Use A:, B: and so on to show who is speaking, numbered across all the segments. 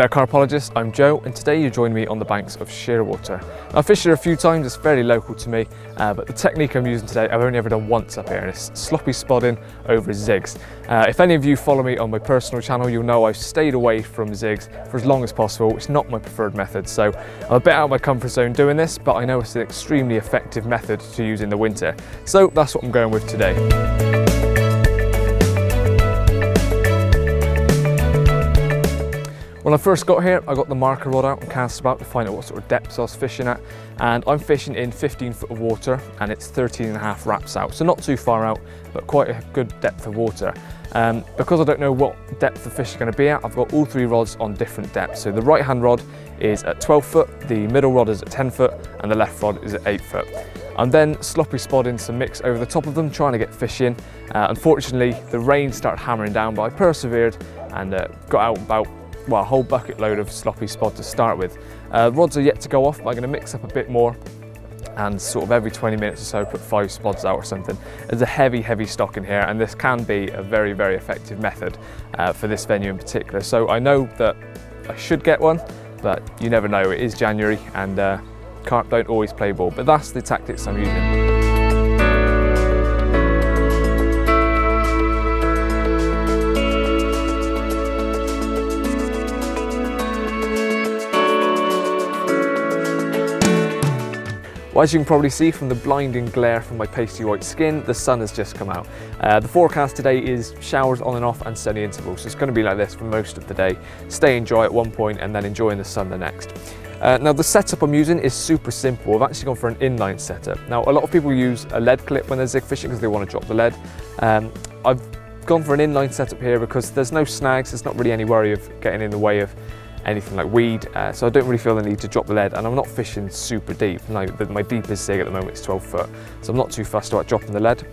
A: there carpologists, I'm Joe and today you join me on the banks of Shearwater. I've fished here a few times, it's fairly local to me, uh, but the technique I'm using today I've only ever done once up here and it's sloppy spodding over zigs. Uh, if any of you follow me on my personal channel you'll know I've stayed away from zigs for as long as possible, it's not my preferred method so I'm a bit out of my comfort zone doing this but I know it's an extremely effective method to use in the winter. So that's what I'm going with today. When I first got here, I got the marker rod out and cast about to find out what sort of depths I was fishing at. And I'm fishing in 15 foot of water and it's 13 and a half wraps out. So not too far out, but quite a good depth of water. Um, because I don't know what depth the fish are going to be at, I've got all three rods on different depths. So the right hand rod is at 12 foot, the middle rod is at 10 foot, and the left rod is at 8 foot. I'm then sloppy spodding some mix over the top of them, trying to get fish in. Uh, unfortunately, the rain started hammering down, but I persevered and uh, got out about well, a whole bucket load of sloppy spod to start with. Uh, rods are yet to go off, but I'm going to mix up a bit more and sort of every 20 minutes or so put five spods out or something. There's a heavy, heavy stock in here and this can be a very, very effective method uh, for this venue in particular. So I know that I should get one, but you never know, it is January and uh, carp don't always play ball, but that's the tactics I'm using. Well, as you can probably see from the blinding glare from my pasty white skin, the sun has just come out. Uh, the forecast today is showers on and off and sunny intervals, so it's going to be like this for most of the day, staying dry at one point and then enjoying the sun the next. Uh, now the setup I'm using is super simple. I've actually gone for an inline setup. Now a lot of people use a lead clip when they're zig fishing because they want to drop the lead. Um, I've gone for an inline setup here because there's no snags, there's not really any worry of getting in the way of anything like weed, uh, so I don't really feel the need to drop the lead and I'm not fishing super deep. Like my deepest zig at the moment is 12 foot, so I'm not too fussed about dropping the lead.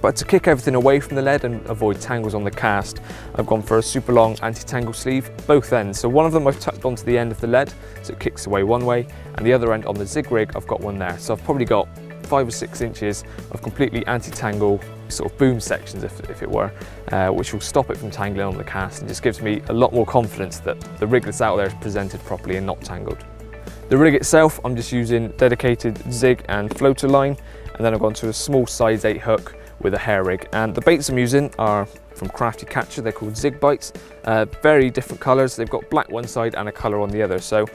A: But to kick everything away from the lead and avoid tangles on the cast, I've gone for a super long anti-tangle sleeve, both ends. So one of them I've tucked onto the end of the lead, so it kicks away one way, and the other end on the zig rig, I've got one there. So I've probably got five or six inches of completely anti-tangle sort of boom sections if, if it were, uh, which will stop it from tangling on the cast and just gives me a lot more confidence that the rig that's out there is presented properly and not tangled. The rig itself, I'm just using dedicated zig and floater line, and then I've gone to a small size 8 hook with a hair rig. And the baits I'm using are from Crafty Catcher, they're called zig bites, uh, very different colours, they've got black one side and a colour on the other. So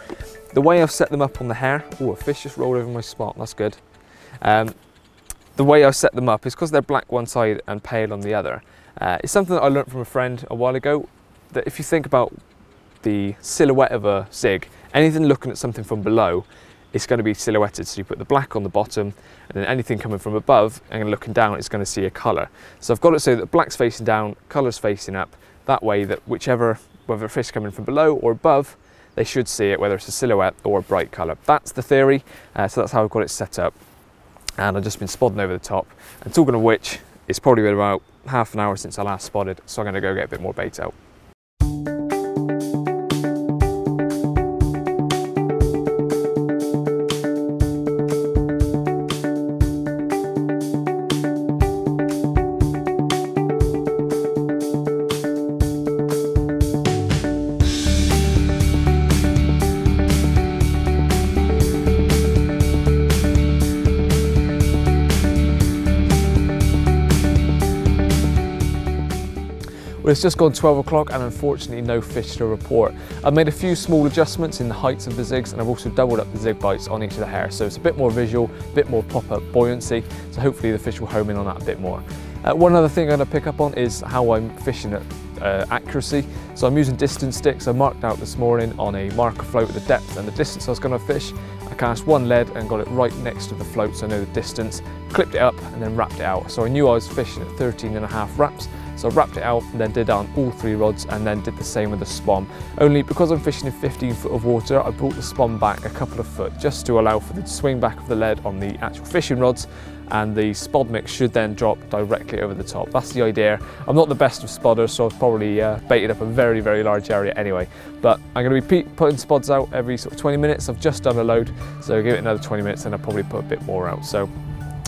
A: the way I've set them up on the hair, oh a fish just rolled over my spot, that's good. Um, the way I set them up is because they're black one side and pale on the other. Uh, it's something that I learned from a friend a while ago, that if you think about the silhouette of a zig, anything looking at something from below, it's going to be silhouetted. So you put the black on the bottom, and then anything coming from above and looking down, it's going to see a colour. So I've got it so that black's facing down, colour's facing up, that way that whichever, whether a fish coming from below or above, they should see it, whether it's a silhouette or a bright colour. That's the theory, uh, so that's how I've got it set up and I've just been spodding over the top. And talking of which, it's probably been about half an hour since I last spodded, so I'm gonna go get a bit more bait out. Well, it's just gone 12 o'clock and unfortunately no fish to report. I've made a few small adjustments in the heights of the zigs and I've also doubled up the zig bites on each of the hairs. So it's a bit more visual, a bit more pop-up buoyancy. So hopefully the fish will home in on that a bit more. Uh, one other thing I'm going to pick up on is how I'm fishing at uh, accuracy. So I'm using distance sticks. I marked out this morning on a marker float the depth and the distance I was going to fish. I cast one lead and got it right next to the float so I know the distance, clipped it up and then wrapped it out. So I knew I was fishing at 13 and a half wraps so I wrapped it out and then did on all three rods and then did the same with the Spomb. Only because I'm fishing in 15 foot of water, I brought the Spomb back a couple of foot just to allow for the swing back of the lead on the actual fishing rods and the spod mix should then drop directly over the top. That's the idea. I'm not the best of spodders, so I've probably uh, baited up a very, very large area anyway. But I'm going to be putting spods out every sort of 20 minutes. I've just done a load, so give it another 20 minutes and I'll probably put a bit more out. So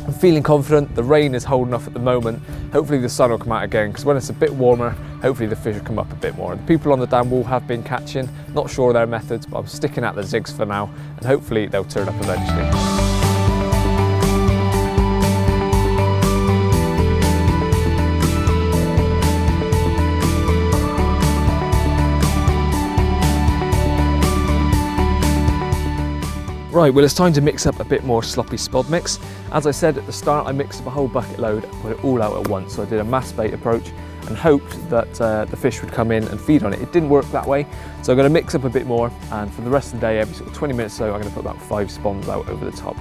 A: I'm feeling confident, the rain is holding off at the moment. Hopefully the sun will come out again because when it's a bit warmer, hopefully the fish will come up a bit more. The people on the dam wall have been catching, not sure of their methods, but I'm sticking at the zigs for now and hopefully they'll turn up eventually. Right, well it's time to mix up a bit more sloppy spod mix. As I said at the start, I mixed up a whole bucket load and put it all out at once. So I did a mass bait approach and hoped that uh, the fish would come in and feed on it. It didn't work that way, so I'm gonna mix up a bit more and for the rest of the day, every sort of 20 minutes or so, I'm gonna put about five spawns out over the top.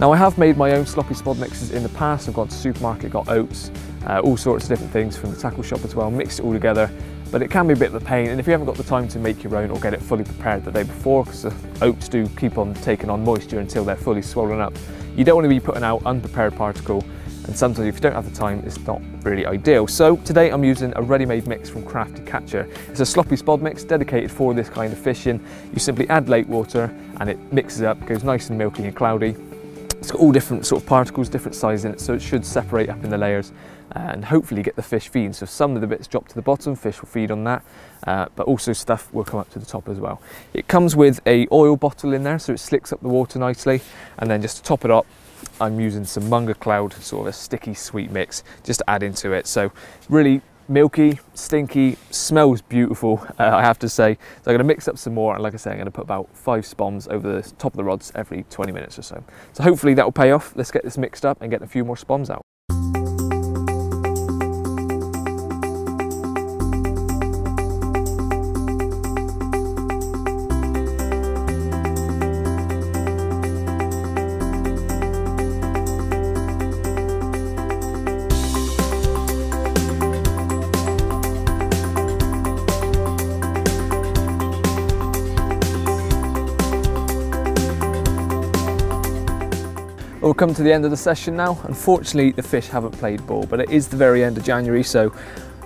A: Now I have made my own sloppy spod mixes in the past. I've gone to supermarket, got oats, uh, all sorts of different things from the tackle shop as well, mixed it all together but it can be a bit of a pain. And if you haven't got the time to make your own or get it fully prepared the day before because the oats do keep on taking on moisture until they're fully swollen up you don't want to be putting out unprepared particle. And sometimes if you don't have the time it's not really ideal. So today I'm using a ready-made mix from Crafty Catcher. It's a sloppy spod mix dedicated for this kind of fishing. You simply add lake water and it mixes up goes nice and milky and cloudy. It's got all different sort of particles, different size in it, so it should separate up in the layers and hopefully get the fish feeding. So some of the bits drop to the bottom, fish will feed on that, uh, but also stuff will come up to the top as well. It comes with a oil bottle in there, so it slicks up the water nicely. And then just to top it up, I'm using some Munger Cloud, sort of a sticky sweet mix, just to add into it. So really milky, stinky, smells beautiful, uh, I have to say. So I'm gonna mix up some more, and like I say, I'm gonna put about five spawns over the top of the rods every 20 minutes or so. So hopefully that will pay off. Let's get this mixed up and get a few more spawns out. We'll come to the end of the session now. Unfortunately, the fish haven't played ball, but it is the very end of January, so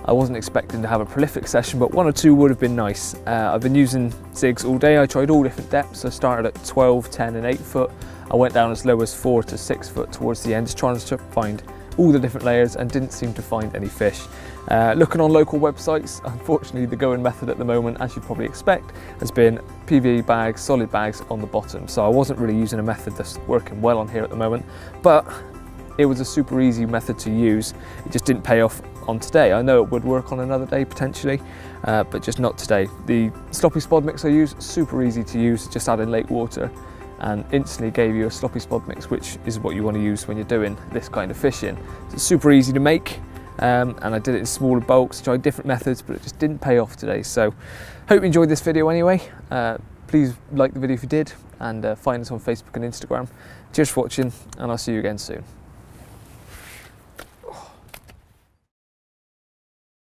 A: I wasn't expecting to have a prolific session, but one or two would have been nice. Uh, I've been using zigs all day. I tried all different depths. I started at 12, 10 and 8 foot. I went down as low as 4 to 6 foot towards the end, just trying to find all the different layers and didn't seem to find any fish. Uh, looking on local websites, unfortunately the going method at the moment, as you'd probably expect, has been PVA bags, solid bags on the bottom. So I wasn't really using a method that's working well on here at the moment, but it was a super easy method to use. It just didn't pay off on today. I know it would work on another day potentially, uh, but just not today. The sloppy spod mix I use, super easy to use, just add in lake water and instantly gave you a sloppy spod mix, which is what you want to use when you're doing this kind of fishing. It's super easy to make, um, and I did it in smaller bulks, tried different methods, but it just didn't pay off today. So hope you enjoyed this video anyway. Uh, please like the video if you did, and uh, find us on Facebook and Instagram. Cheers for watching, and I'll see you again soon.